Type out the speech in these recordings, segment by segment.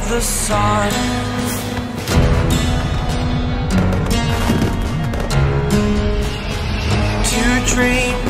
of the sun. To dream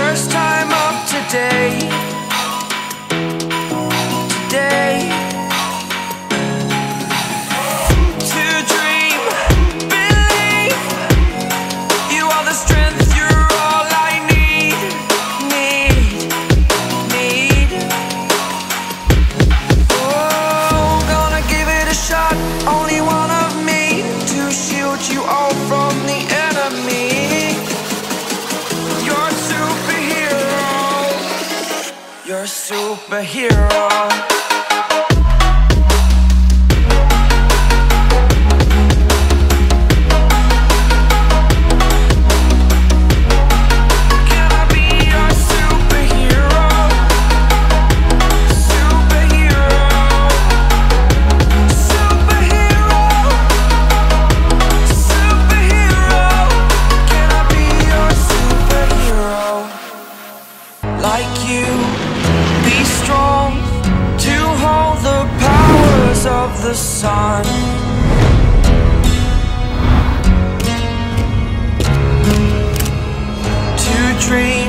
first time up today. superhero. the sun. To dream